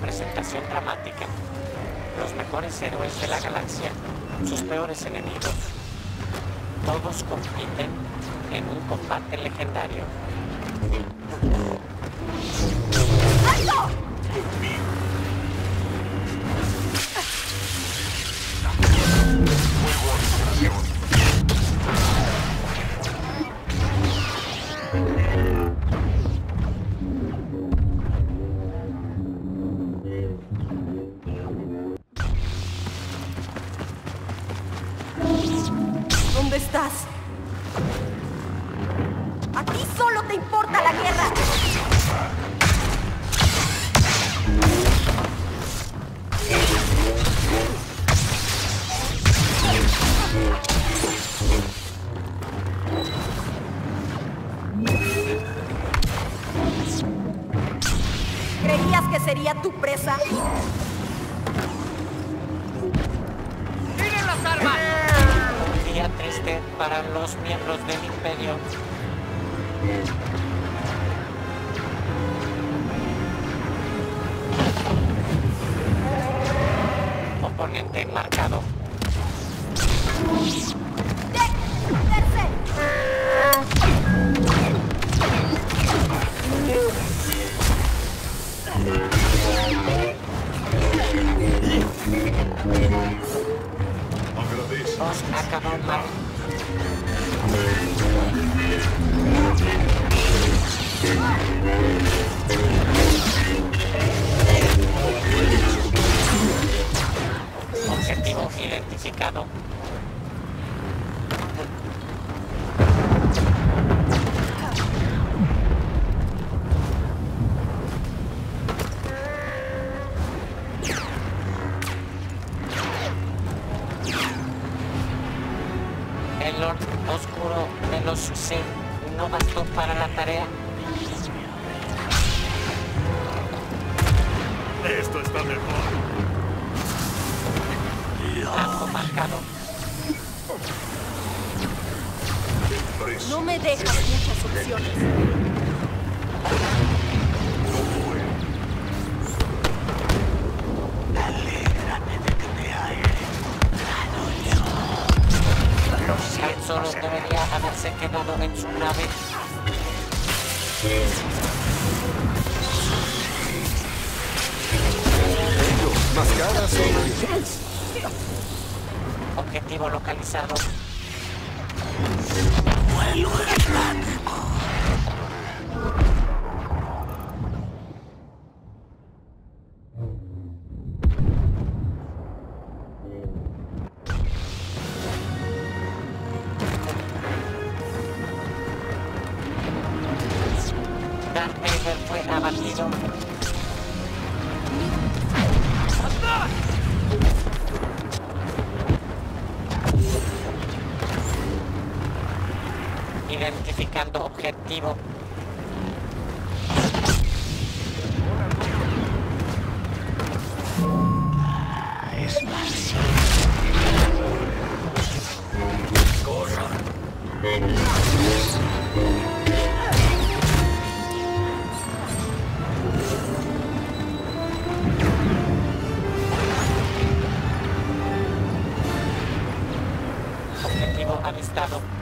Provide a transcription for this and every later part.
Presentación dramática. Los mejores héroes de la galaxia, sus peores enemigos. Todos compiten en un combate legendario. ¿Dónde sería tu presa? ¡Tiren las armas! Un día triste para los miembros del imperio. Oponente marcado. No bastó para la tarea. Esto está mejor. Blanco marcado. No me dejas muchas opciones. Tan solo debería haberse quedado en su nave. Más caras Objetivo localizado. Fue abatido. Identificando objetivo. 大灯。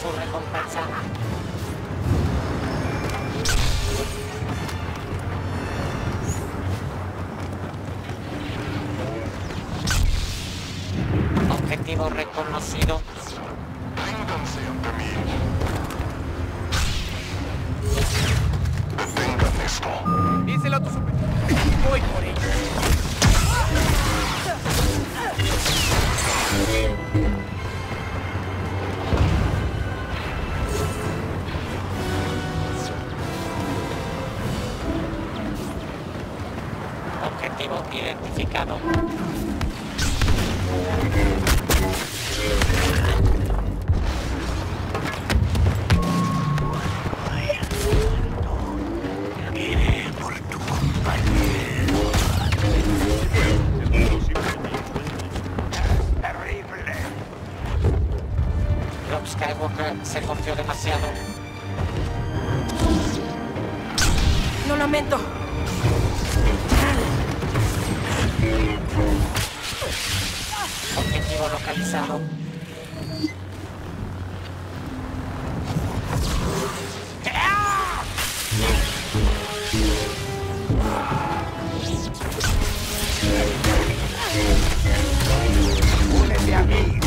Su recompensa. Objetivo reconocido. Identificado. Terrible. Luke Skywalker se confió demasiado. Lo lamento. Objetivo localizado. Únete a mí.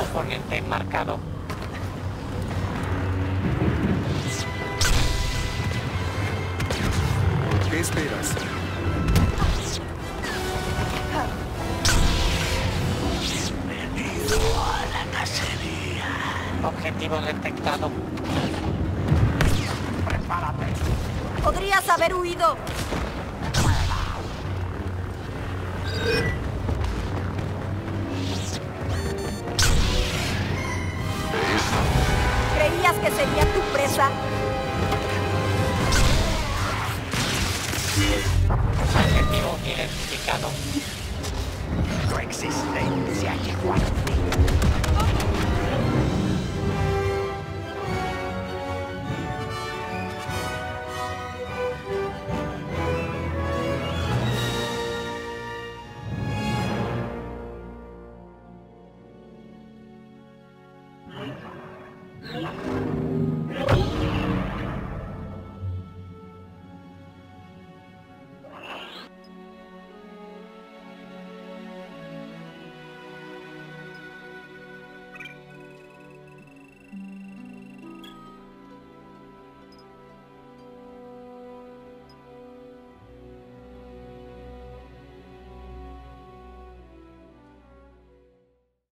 Oponente marcado. ¿Qué esperas? Objetivo detectado. Prepárate. Podrías haber huido. ¿Creías que sería tu presa? Identificado. Tu existencia llegó a fin.